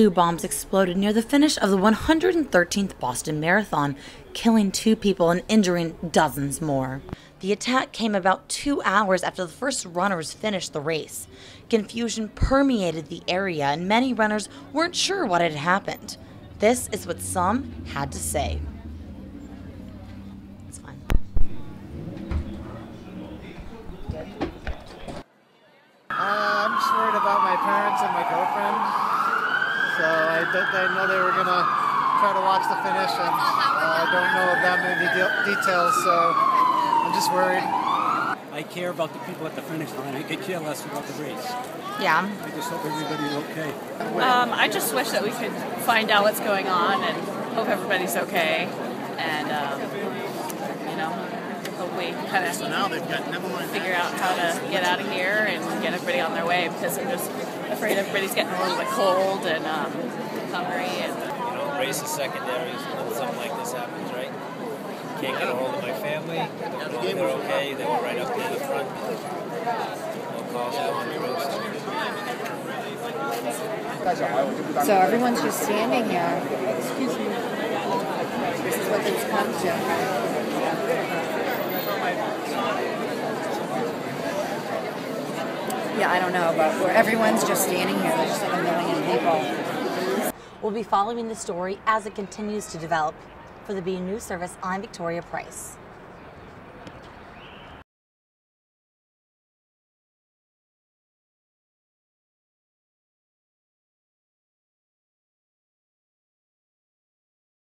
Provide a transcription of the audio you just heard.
Two bombs exploded near the finish of the 113th Boston Marathon, killing two people and injuring dozens more. The attack came about two hours after the first runners finished the race. Confusion permeated the area, and many runners weren't sure what had happened. This is what some had to say. It's fine. Uh, I'm just worried about my parents and my girlfriend. So I, I know they were gonna try to watch the finish, and uh, I don't know that many de- details, so I'm just worried. I care about the people at the finish line. I could care less about the race. Yeah. I just hope everybody's okay. Um, I just wish that we could find out what's going on and hope everybody's okay. And, um, you know, hope we kind of figure out how to get out of here and get everybody on their way because I'm just afraid everybody's getting a little bit cold and um, hungry. And you know, race is secondary when something like this happens, right? Can't get a hold of my family. Don't know they're okay. They were right up near the front. No calls out on the roast. So everyone's just standing here. Excuse me. This is what it's come to. Yeah, I don't know, but where everyone's just standing here. There's just like a million people. We'll be following the story as it continues to develop. For the BU News Service, I'm Victoria Price.